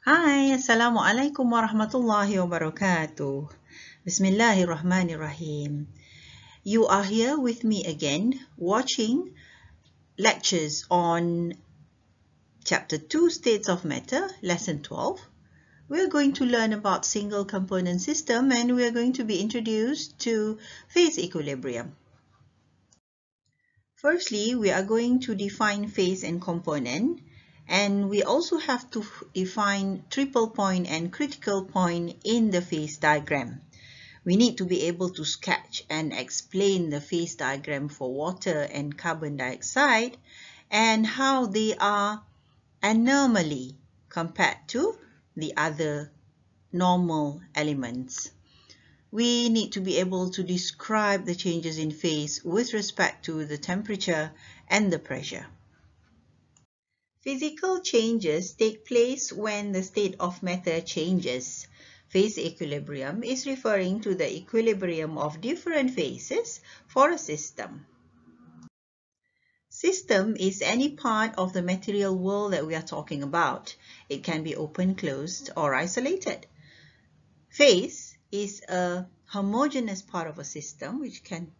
Hi, Assalamualaikum warahmatullahi wabarakatuh. Bismillahirrahmanirrahim. You are here with me again watching lectures on Chapter 2 States of Matter, Lesson 12. We're going to learn about single component system and we are going to be introduced to phase equilibrium. Firstly, we are going to define phase and component and we also have to define triple point and critical point in the phase diagram. We need to be able to sketch and explain the phase diagram for water and carbon dioxide and how they are anomaly compared to the other normal elements. We need to be able to describe the changes in phase with respect to the temperature and the pressure. Physical changes take place when the state of matter changes. Phase equilibrium is referring to the equilibrium of different phases for a system. System is any part of the material world that we are talking about. It can be open, closed, or isolated. Phase is a homogeneous part of a system which can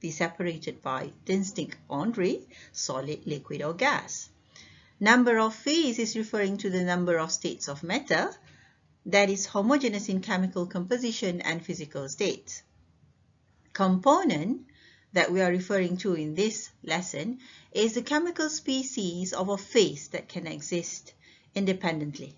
be separated by distinct boundary, solid, liquid, or gas. Number of phase is referring to the number of states of matter that is homogeneous in chemical composition and physical state. Component that we are referring to in this lesson is the chemical species of a phase that can exist independently.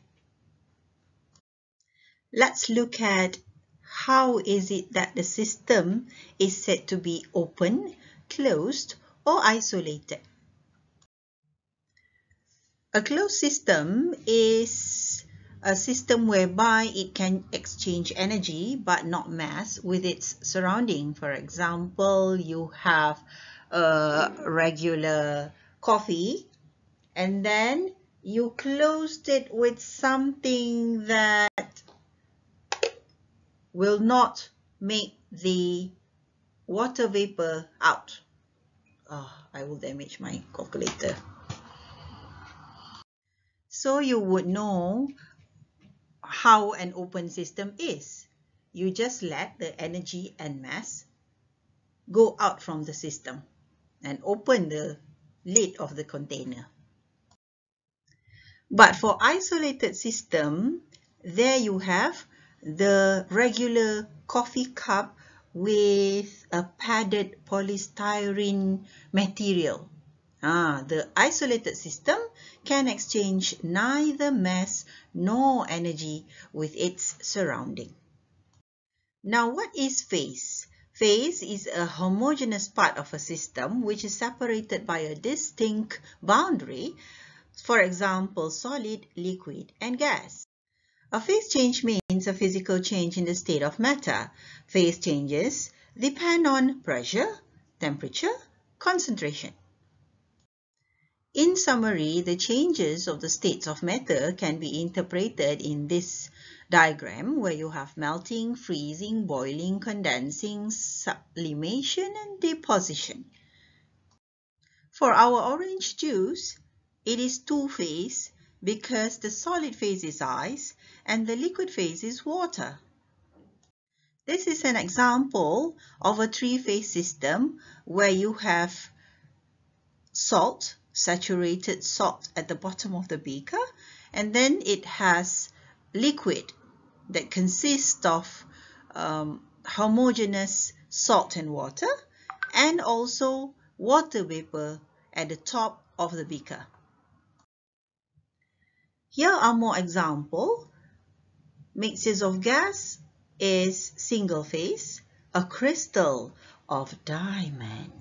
Let's look at how is it that the system is said to be open, closed or isolated. A closed system is a system whereby it can exchange energy but not mass with its surrounding. For example, you have a regular coffee and then you closed it with something that will not make the water vapor out. Oh, I will damage my calculator. So you would know how an open system is. You just let the energy and mass go out from the system and open the lid of the container. But for isolated system, there you have the regular coffee cup with a padded polystyrene material Ah, the isolated system can exchange neither mass nor energy with its surrounding. Now, what is phase? Phase is a homogeneous part of a system which is separated by a distinct boundary, for example, solid, liquid, and gas. A phase change means a physical change in the state of matter. Phase changes depend on pressure, temperature, concentration. In summary, the changes of the states of matter can be interpreted in this diagram where you have melting, freezing, boiling, condensing, sublimation and deposition. For our orange juice, it is two-phase because the solid phase is ice and the liquid phase is water. This is an example of a three-phase system where you have salt, saturated salt at the bottom of the beaker and then it has liquid that consists of um, homogeneous salt and water and also water vapor at the top of the beaker. Here are more examples. Mixtures of gas is single phase. A crystal of diamond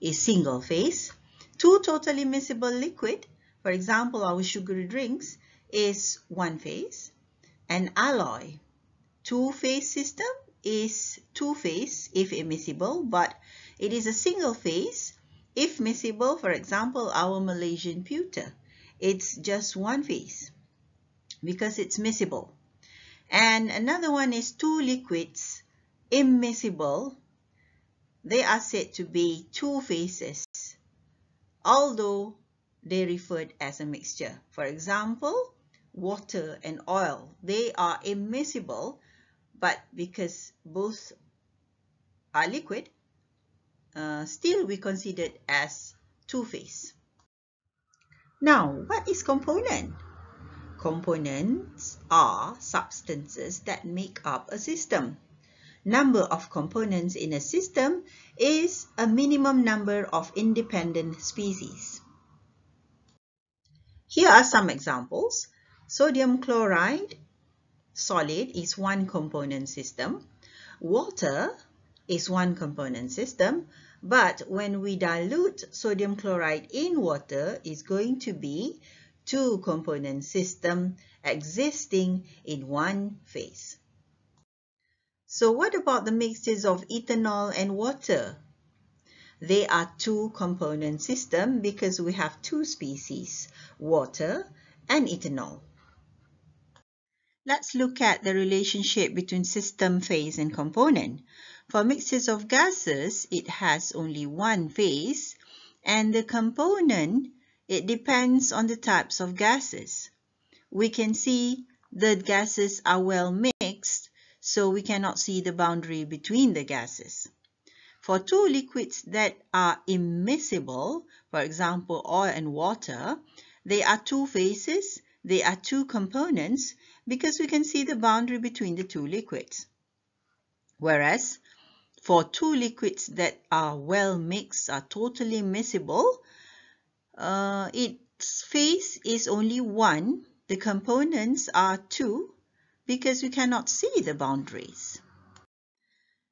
is single phase. Two totally miscible liquid, for example, our sugary drinks, is one phase. An alloy, two-phase system is two-phase if immiscible, but it is a single phase if miscible, for example, our Malaysian pewter. It's just one phase because it's miscible. And another one is two liquids immiscible. They are said to be two phases although they referred as a mixture. For example, water and oil. They are immiscible, but because both are liquid, uh, still we consider it as two-phase. Now, what is component? Components are substances that make up a system. Number of components in a system is a minimum number of independent species. Here are some examples. Sodium chloride solid is one component system. Water is one component system. But when we dilute sodium chloride in water, it's going to be two component system existing in one phase. So what about the mixtures of ethanol and water? They are two component system because we have two species, water and ethanol. Let's look at the relationship between system, phase and component. For mixtures of gases, it has only one phase and the component, it depends on the types of gases. We can see the gases are well mixed, so we cannot see the boundary between the gases. For two liquids that are immiscible, for example, oil and water, they are two phases, they are two components, because we can see the boundary between the two liquids. Whereas for two liquids that are well mixed, are totally miscible, uh, its phase is only one. The components are two because we cannot see the boundaries.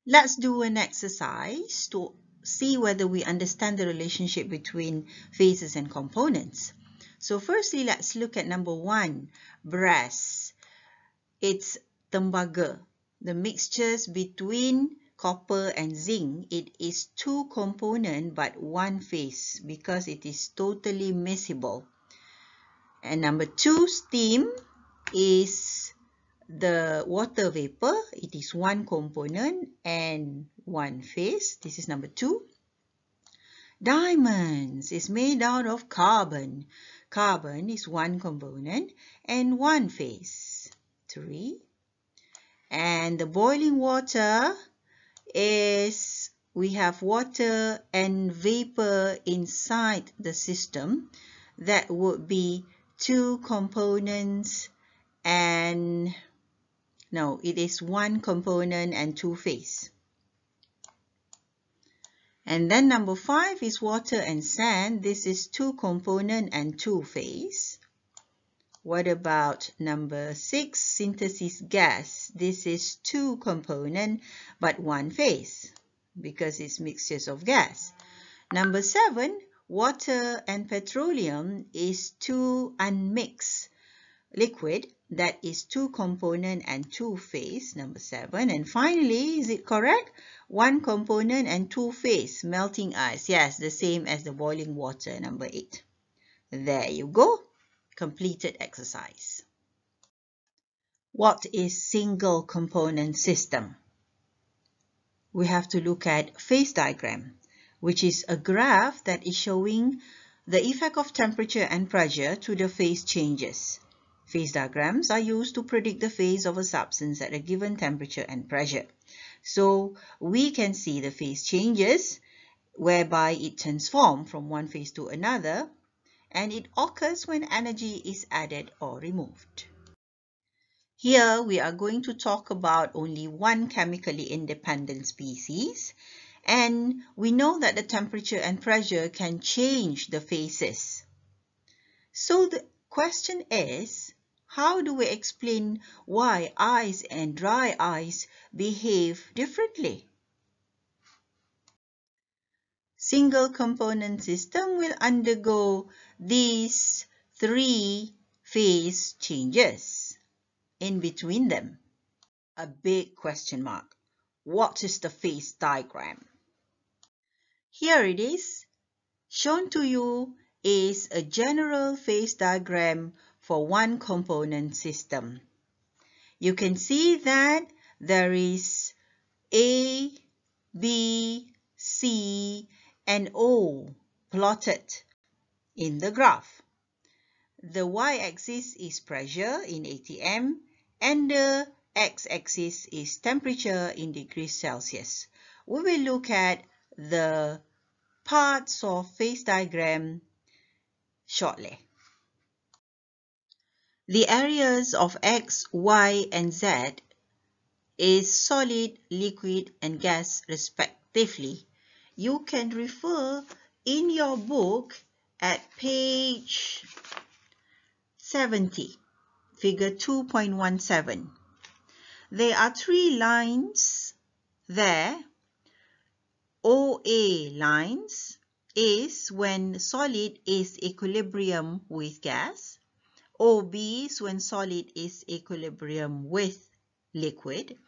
Let's do an exercise to see whether we understand the relationship between phases and components. So firstly, let's look at number one, brass it's tembaga. The mixtures between copper and zinc, it is two component but one phase because it is totally miscible. And number two, steam is the water vapor. It is one component and one phase. This is number two. Diamonds is made out of carbon. Carbon is one component and one phase. 3 and the boiling water is we have water and vapor inside the system that would be two components and no it is one component and two phase and then number five is water and sand this is two component and two phase what about number six, synthesis gas? This is two component but one phase because it's mixtures of gas. Number seven, water and petroleum is two unmixed liquid that is two component and two phase, number seven. And finally, is it correct? One component and two phase, melting ice. Yes, the same as the boiling water, number eight. There you go completed exercise. What is single component system? We have to look at phase diagram, which is a graph that is showing the effect of temperature and pressure to the phase changes. Phase diagrams are used to predict the phase of a substance at a given temperature and pressure. So we can see the phase changes whereby it transforms from one phase to another and it occurs when energy is added or removed. Here we are going to talk about only one chemically independent species and we know that the temperature and pressure can change the phases. So the question is, how do we explain why ice and dry ice behave differently? Single component system will undergo these three phase changes in between them. A big question mark. What is the phase diagram? Here it is. Shown to you is a general phase diagram for one component system. You can see that there is A, B, C, and O plotted in the graph. the y-axis is pressure in atm and the x-axis is temperature in degrees Celsius. We will look at the parts of phase diagram shortly. The areas of x, y and z is solid, liquid and gas respectively. You can refer in your book at page 70, figure 2.17. There are three lines there. OA lines is when solid is equilibrium with gas. OB is when solid is equilibrium with liquid.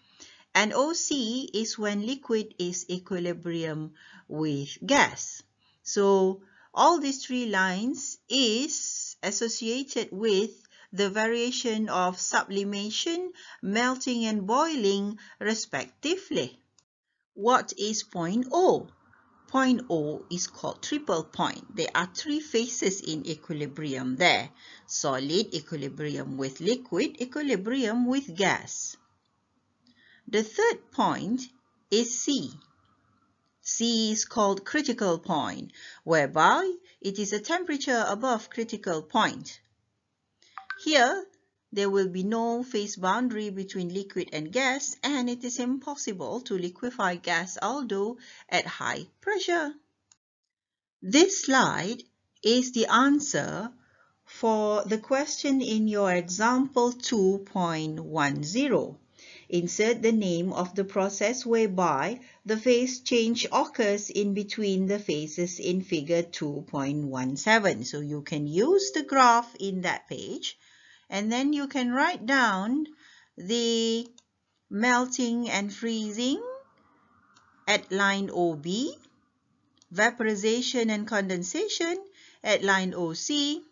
And OC is when liquid is equilibrium with gas. So all these three lines is associated with the variation of sublimation, melting and boiling respectively. What is point O? Point O is called triple point. There are three phases in equilibrium there. Solid equilibrium with liquid, equilibrium with gas. The third point is C. C is called critical point, whereby it is a temperature above critical point. Here, there will be no phase boundary between liquid and gas and it is impossible to liquefy gas although at high pressure. This slide is the answer for the question in your example 2.10. Insert the name of the process whereby the phase change occurs in between the phases in figure 2.17. So you can use the graph in that page and then you can write down the melting and freezing at line OB, vaporization and condensation at line OC,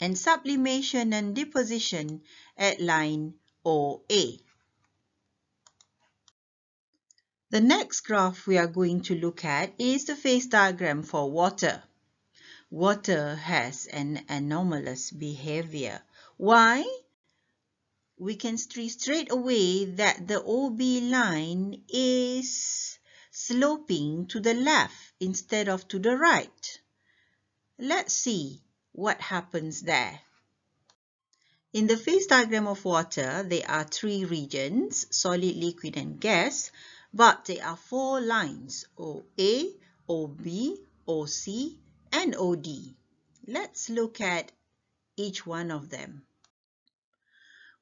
and sublimation and deposition at line OA. The next graph we are going to look at is the phase diagram for water. Water has an anomalous behavior. Why? We can see straight away that the OB line is sloping to the left instead of to the right. Let's see what happens there. In the phase diagram of water, there are three regions, solid, liquid and gas, but there are four lines, OA, OB, OC and OD. Let's look at each one of them.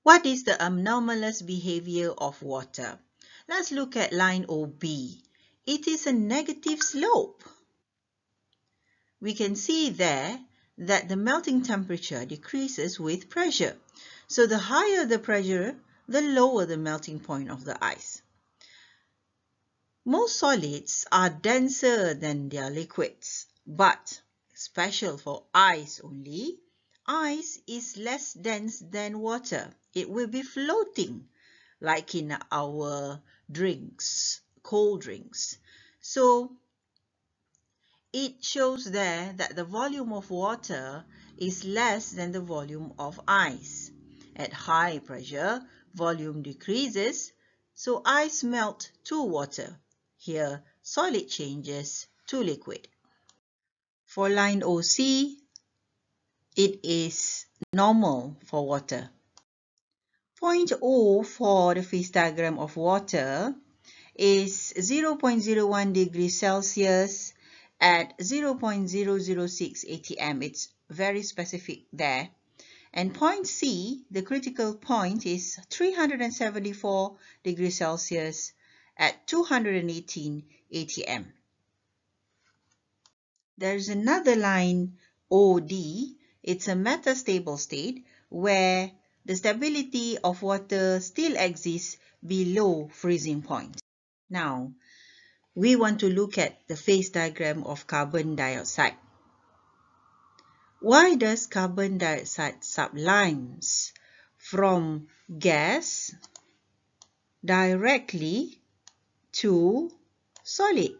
What is the anomalous behavior of water? Let's look at line OB. It is a negative slope. We can see there that the melting temperature decreases with pressure. So the higher the pressure, the lower the melting point of the ice. Most solids are denser than their liquids, but special for ice only, ice is less dense than water it will be floating like in our drinks, cold drinks. So it shows there that the volume of water is less than the volume of ice. At high pressure, volume decreases, so ice melt to water. Here, solid changes to liquid. For line OC, it is normal for water. Point O for the phase diagram of water is 0.01 degrees Celsius at 0.006 atm. It's very specific there. And point C, the critical point is 374 degrees Celsius at 218 atm. There's another line OD. It's a metastable state where the stability of water still exists below freezing point. Now, we want to look at the phase diagram of carbon dioxide. Why does carbon dioxide sublimes from gas directly to solid?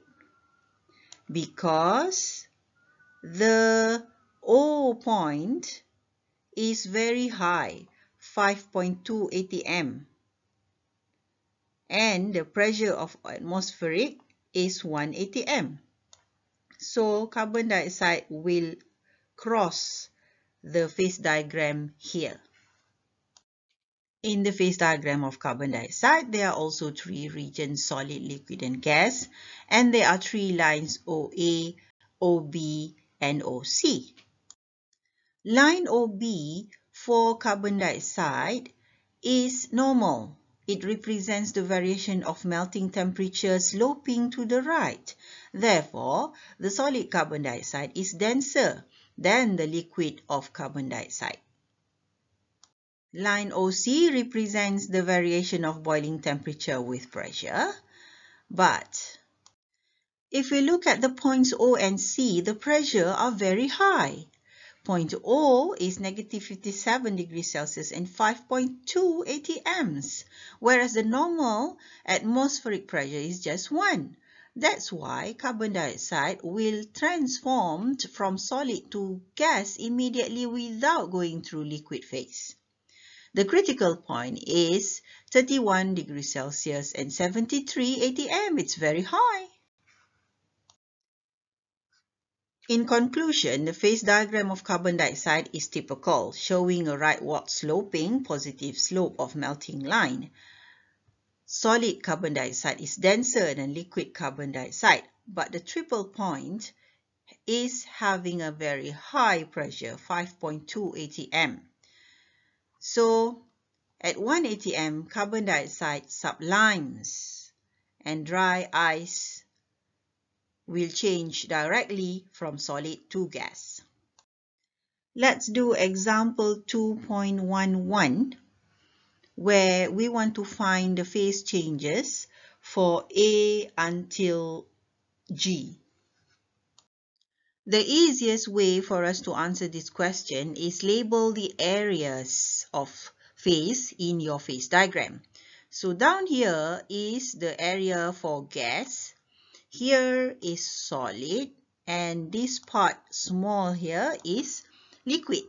Because the O point is very high, 5.2 atm. And the pressure of atmospheric is 1 atm. So carbon dioxide will cross the phase diagram here. In the phase diagram of carbon dioxide, there are also three regions, solid, liquid, and gas. And there are three lines, OA, OB, and OC. Line OB for carbon dioxide is normal. It represents the variation of melting temperature sloping to the right. Therefore, the solid carbon dioxide is denser than the liquid of carbon dioxide. Line OC represents the variation of boiling temperature with pressure. But if we look at the points O and C, the pressure are very high. Point O is negative 57 degrees Celsius and 5.2 atms, whereas the normal atmospheric pressure is just 1. That's why carbon dioxide will transform from solid to gas immediately without going through liquid phase. The critical point is 31 degrees Celsius and 73 atm. It's very high. In conclusion, the phase diagram of carbon dioxide is typical, showing a rightward sloping positive slope of melting line. Solid carbon dioxide is denser than liquid carbon dioxide, but the triple point is having a very high pressure, 5.2 atm. So at 1 atm, carbon dioxide sublimes and dry ice will change directly from solid to gas. Let's do example 2.11 where we want to find the phase changes for A until G. The easiest way for us to answer this question is label the areas of phase in your phase diagram. So down here is the area for gas. Here is solid and this part small here is liquid.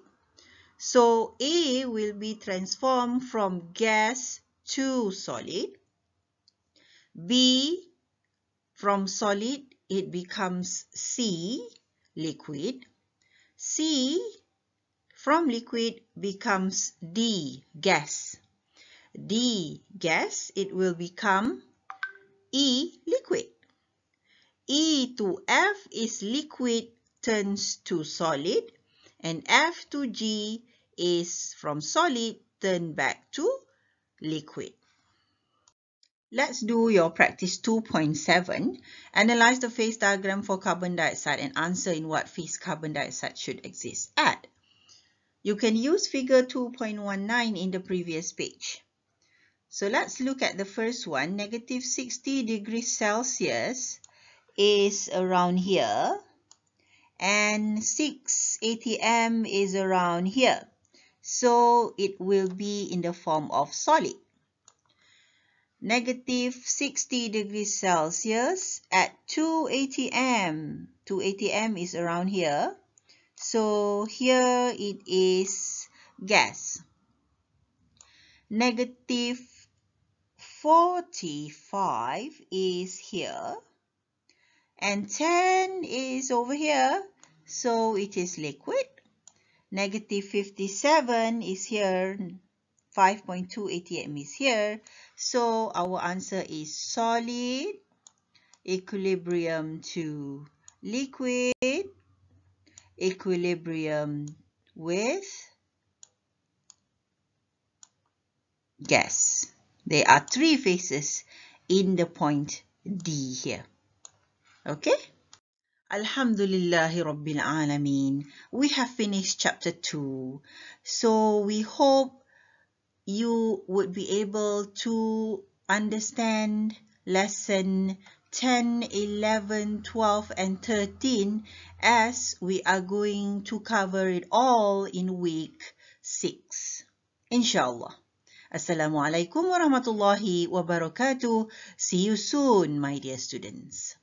So A will be transformed from gas to solid. B from solid it becomes C liquid. C from liquid becomes D, gas. D, gas, it will become E, liquid. E to F is liquid turns to solid and F to G is from solid turn back to liquid. Let's do your practice 2.7. Analyze the phase diagram for carbon dioxide and answer in what phase carbon dioxide should exist at. You can use figure 2.19 in the previous page. So let's look at the first one. Negative 60 degrees Celsius is around here and 6 atm is around here. So it will be in the form of solid. Negative 60 degrees Celsius at 2 atm. 2 atm is around here. So here it is gas. Negative 45 is here. And 10 is over here. So it is liquid. Negative 57 is here. 5.2 atm is here. So our answer is solid, equilibrium to liquid, equilibrium with gas. There are three phases in the point D here. Okay? Alhamdulillahi Rabbil Alameen. We have finished chapter 2. So we hope you would be able to understand lesson 10, 11, 12 and 13 as we are going to cover it all in week 6. Inshallah. Assalamu alaikum warahmatullahi wabarakatuh. See you soon, my dear students.